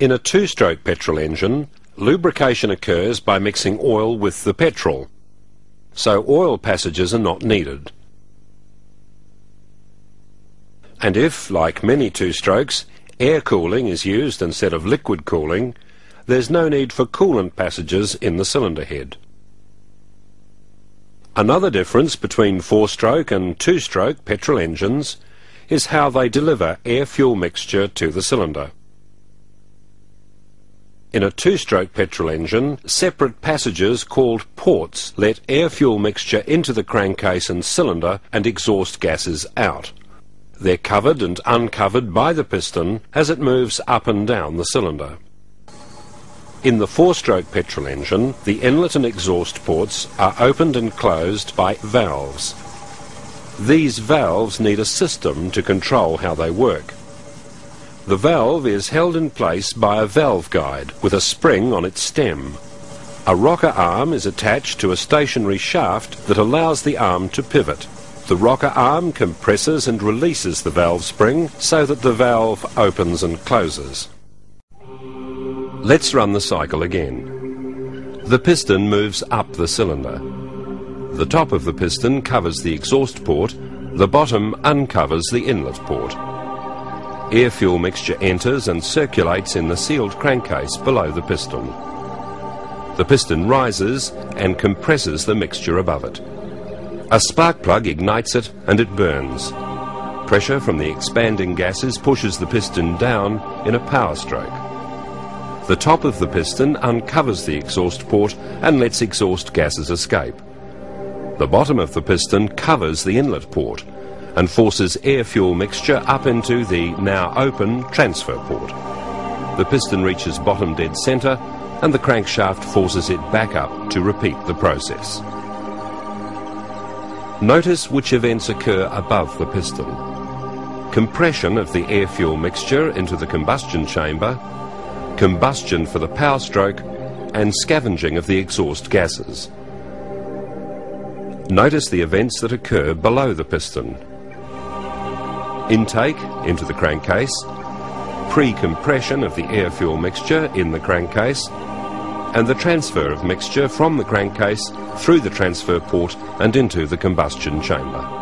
In a two-stroke petrol engine, lubrication occurs by mixing oil with the petrol, so oil passages are not needed. And if, like many two-strokes, air cooling is used instead of liquid cooling, there's no need for coolant passages in the cylinder head. Another difference between four-stroke and two-stroke petrol engines is how they deliver air-fuel mixture to the cylinder. In a two-stroke petrol engine, separate passages called ports let air-fuel mixture into the crankcase and cylinder and exhaust gases out. They're covered and uncovered by the piston as it moves up and down the cylinder. In the four-stroke petrol engine, the inlet and exhaust ports are opened and closed by valves. These valves need a system to control how they work. The valve is held in place by a valve guide with a spring on its stem. A rocker arm is attached to a stationary shaft that allows the arm to pivot. The rocker arm compresses and releases the valve spring so that the valve opens and closes. Let's run the cycle again. The piston moves up the cylinder. The top of the piston covers the exhaust port, the bottom uncovers the inlet port. Air fuel mixture enters and circulates in the sealed crankcase below the piston. The piston rises and compresses the mixture above it. A spark plug ignites it and it burns. Pressure from the expanding gases pushes the piston down in a power stroke. The top of the piston uncovers the exhaust port and lets exhaust gases escape. The bottom of the piston covers the inlet port and forces air-fuel mixture up into the now open transfer port. The piston reaches bottom dead centre and the crankshaft forces it back up to repeat the process. Notice which events occur above the piston. Compression of the air-fuel mixture into the combustion chamber, combustion for the power stroke, and scavenging of the exhaust gases. Notice the events that occur below the piston. Intake into the crankcase, pre-compression of the air-fuel mixture in the crankcase, and the transfer of mixture from the crankcase through the transfer port and into the combustion chamber.